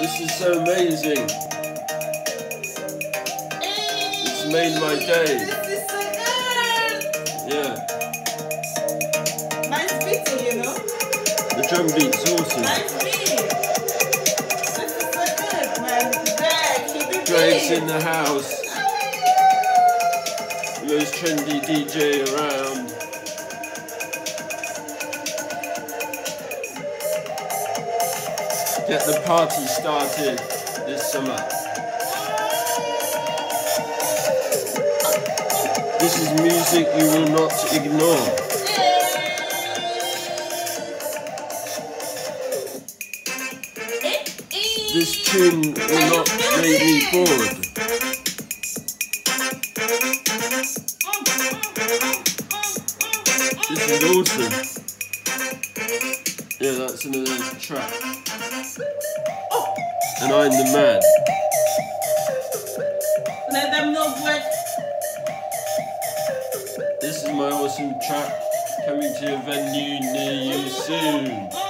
This is so amazing. It's made my day. This is so good. Yeah. Nice beating, you know. The drum beat's awesome. Nice beat. This is so good, man. Greg, he did Drake's in the house. Most trendy DJ around. Get the party started this summer. This is music you will not ignore. This tune will not make me bored. This is awesome. Yeah, that's another track. And I'm the man. Let them know what. This is my awesome track coming to a venue near you soon.